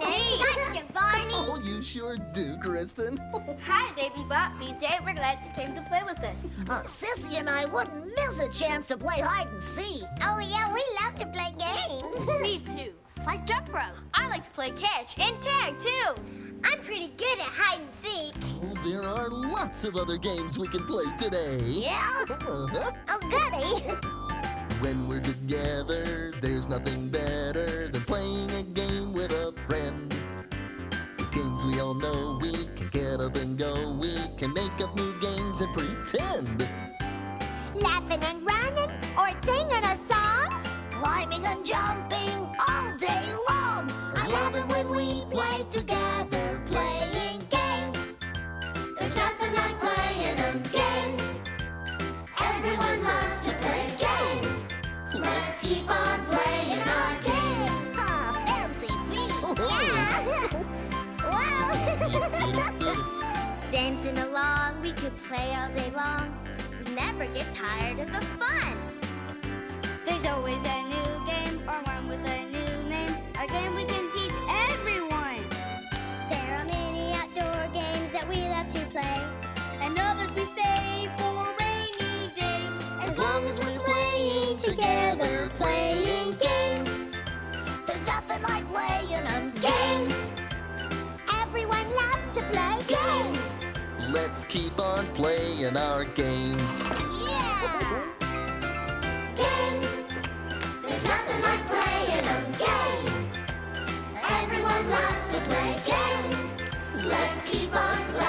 Hey, gotcha, Barney. Oh, you sure do, Kristen. Hi, Baby Bop. BJ, we're glad you came to play with us. Uh, Sissy and I wouldn't miss a chance to play hide and seek. Oh, yeah, we love to play games. Me too. Like jump rope. I like to play catch and tag too. I'm pretty good at hide and seek. Oh, there are lots of other games we can play today. Yeah? Uh-huh. Oh, goody. When we're together, there's nothing better than playing a game with a friend. With games we all know, we can get up and go. We can make up new games and pretend. Laughing and running or singing a song. Climbing and jumping Dancing along, we could play all day long. We never get tired of the fun. There's always a new game or one with a new name. A game we can teach everyone. There are many outdoor games that we love to play. And others we save for a rainy day. As long as we're playing together, playing games. There's nothing like playing let's keep on playing our games. Yeah! games! There's nothing like playing games! Everyone loves to play games! Let's keep on playing.